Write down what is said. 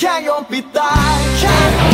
can't go be that